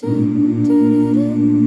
do, do, do, do.